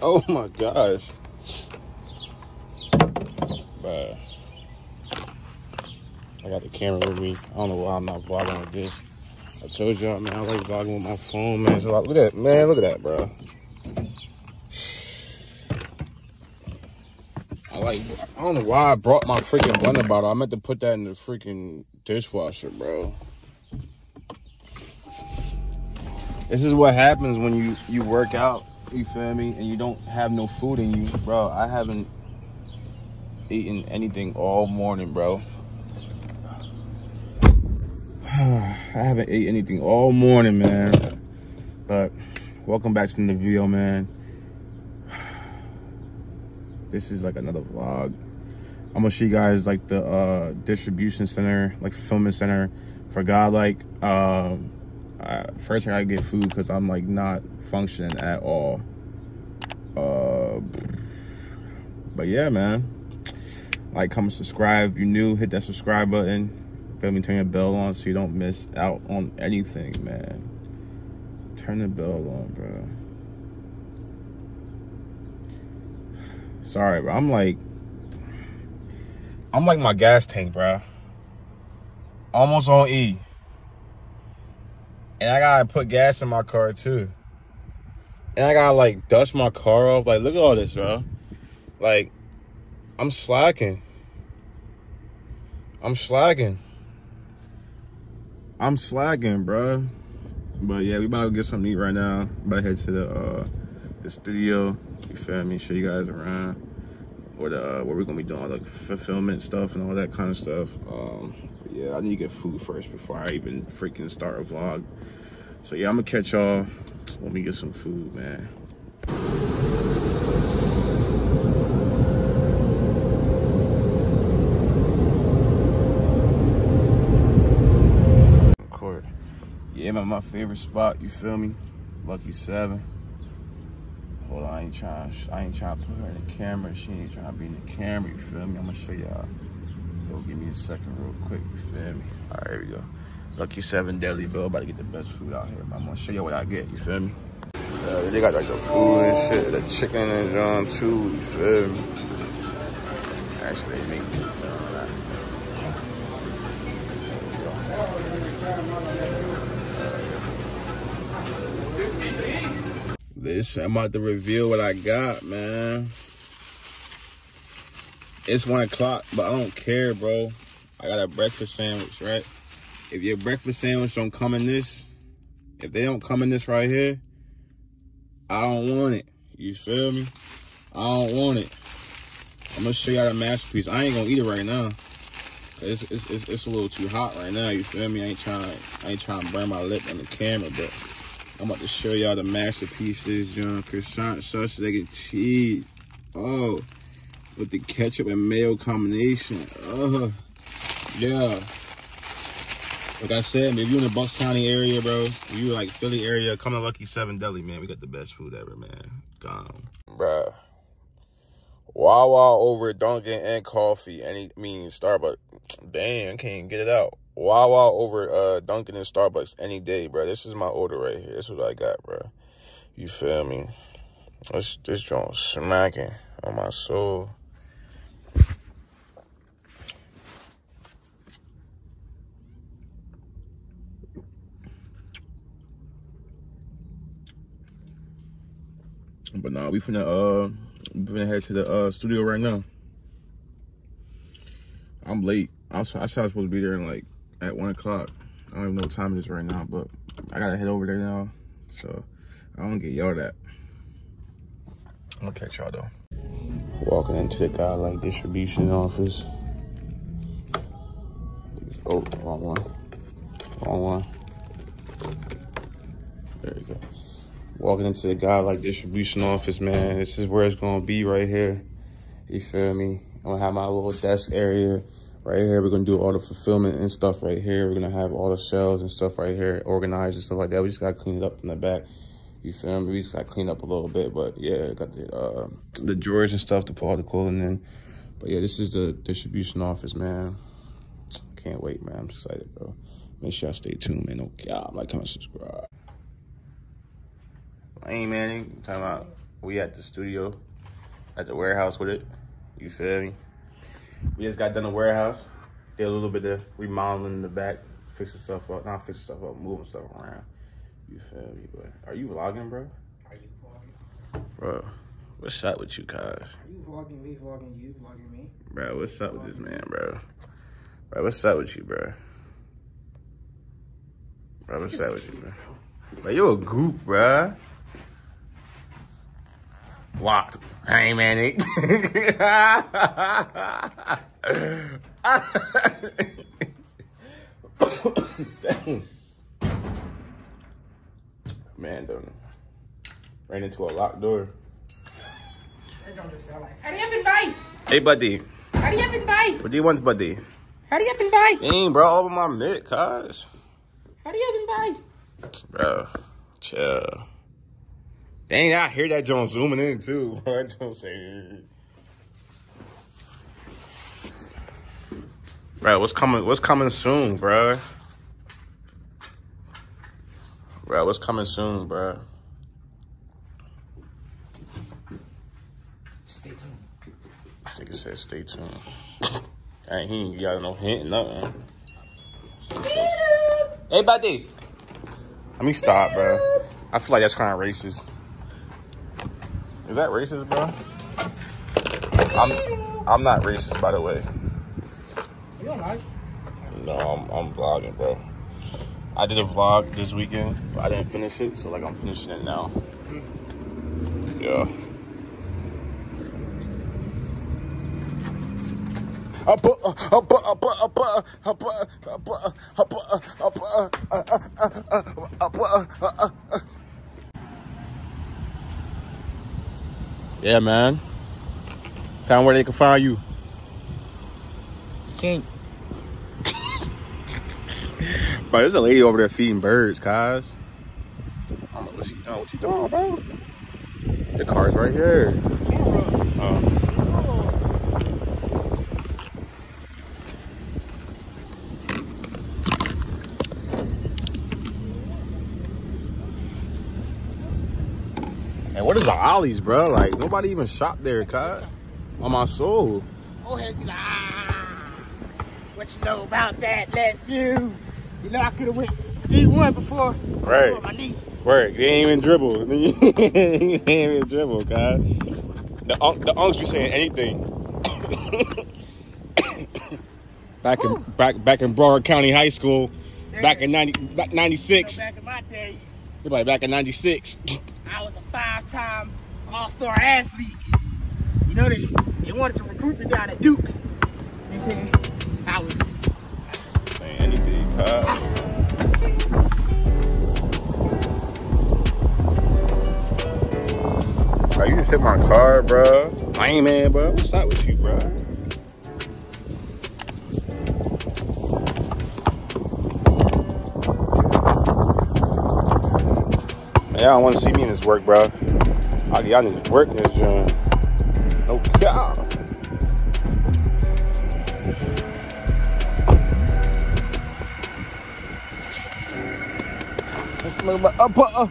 Oh my gosh. Bruh. I got the camera with me. I don't know why I'm not vlogging with this. I told y'all, man, I like vlogging with my phone, man. So look at that, man. Look at that, bro. I like. I don't know why I brought my freaking blender bottle. I meant to put that in the freaking dishwasher, bro. This is what happens when you you work out. You feel me? And you don't have no food in you, bro. I haven't eaten anything all morning, bro. I haven't ate anything all morning, man. But welcome back to the video, man. This is like another vlog. I'm gonna show you guys like the uh, distribution center, like fulfillment center for God. Like, um, I, first I gotta get food because I'm like not functioning at all. Uh, but yeah, man. Like, comment, subscribe. If you're new, hit that subscribe button. Feel me? Turn your bell on so you don't miss out on anything, man. Turn the bell on, bro. Sorry, bro. I'm like, I'm like my gas tank, bro. Almost on E. And I gotta put gas in my car too. And I gotta like dust my car off. Like, look at all this, bro. Like, I'm slacking. I'm slacking. I'm slacking, bro. But yeah, we about to get something to eat right now. About to head to the uh the studio. You feel me? Show you guys around. What uh, where we're gonna be doing the fulfillment stuff and all that kind of stuff. Um yeah, I need to get food first before I even freaking start a vlog. So yeah, I'm gonna catch y'all when we get some food, man. Court. Yeah, man, my favorite spot, you feel me? Lucky Seven. Hold on, I ain't trying I ain't trying to put her in the camera. She ain't trying to be in the camera, you feel me? I'm gonna show y'all. Yo, give me a second real quick, you feel me? All right, here we go. Lucky Seven Deli, bro. About to get the best food out here, man. I'm gonna show you what I get, you feel me? Uh, they got like the food and shit, the chicken and John too, you feel me? Actually, they make me. Listen, I'm about to reveal what I got, man. It's one o'clock, but I don't care, bro. I got a breakfast sandwich, right? If your breakfast sandwich don't come in this, if they don't come in this right here, I don't want it. You feel me? I don't want it. I'm gonna show y'all the masterpiece. I ain't gonna eat it right now. It's, it's, it's, it's a little too hot right now. You feel me? I ain't trying I ain't trying to burn my lip on the camera, but I'm about to show y'all the masterpieces, John. Croissant sausage, egg, and cheese. Oh, with the ketchup and mayo combination. Oh, yeah. Like I said, if you're in the Bucks County area, bro, you like Philly area, come to Lucky Seven Deli, man. We got the best food ever, man. Gone. Bruh. Wawa over Dunkin' and coffee. Any mean Starbucks. Damn, I can't get it out. Wawa over uh, Dunkin' and Starbucks any day, bro. This is my order right here. This is what I got, bro. You feel me? This this joint smacking on my soul. But nah, we finna uh we finna head to the uh studio right now. I'm late. I was I said I was supposed to be there in like at one o'clock. I don't even know what time it is right now, but I gotta head over there now. So I don't get yelled at. I'm gonna catch y'all though. Walking into the Godlike distribution office. Oh, wrong one. Wrong one. There you go. Walking into the Godlike distribution office, man. This is where it's gonna be right here. You feel me? I'm gonna have my little desk area right here. We're gonna do all the fulfillment and stuff right here. We're gonna have all the shelves and stuff right here organized and stuff like that. We just gotta clean it up from the back. You feel me? We just gotta clean up a little bit, but yeah, got the uh, the drawers and stuff to put all the clothing in. But yeah, this is the distribution office, man. Can't wait, man. I'm excited, bro. Make sure I stay tuned, man. Okay, I'm like, comment, subscribe. Hey, man, talking about we at the studio, at the warehouse with it. You feel me? We just got done the warehouse. Did a little bit of remodeling in the back, fix the stuff up, not fix the stuff up, moving stuff around. You feel me? But are you vlogging, bro? Are you vlogging? Bro, what's up with you guys? Are you vlogging me, vlogging you, vlogging me? Bro, what's up with this man, bro? Bro, what's up with you, bro? Bro, what's up with you, bro? Bro, you a goop, bro. Locked. Hey, man. it- Dang. Man, don't ran into a locked door. That don't just sound like, hurry up and buy! Hey, buddy. Hurry up and buy! What do you want, buddy? Hurry up and buy! Dang, bro, over my mitt, cuz. Hurry up and buy! Bro, chill. Dang, I hear that Jones zooming in too. Bro, that Jones saying. Bro, what's coming? What's coming soon, bro? Bro, what's coming soon, bro? Stay tuned. This nigga said, "Stay tuned." Dang, he ain't got no hint, nothing. Hey, buddy. Let me stop, bro. I feel like that's kind of racist. Is that racist, bro? I'm I'm not racist, by the way. You don't like? No, I'm I'm vlogging, bro. I did a vlog this weekend, but I didn't finish it, so like I'm finishing it now. Yeah. Yeah, man. Tell them where they can find you. King. Bro, there's a lady over there feeding birds, guys. I don't know what she. What you doing, bro? The car's right here. Oh. And what is the Ollies, bro? Like nobody even shop there, cuz. On my soul. Oh, heck, ah. What you know about that left view? You know I could have went D1 before. Right. My knee. Work. They ain't even dribble. they ain't even dribble, God. The unk, the unks be saying anything. back in back back in Broward County High School, back in 90, back 96. Back in my day, Everybody back in 96. I five-time All-Star athlete. You know they they wanted to recruit me down at Duke. I was saying anything. Bro, you just hit my car, bro. Lame man, bro. What's up with you, y'all want to see me in this work, bro. I, y'all need to work in this joint. No cow. butter,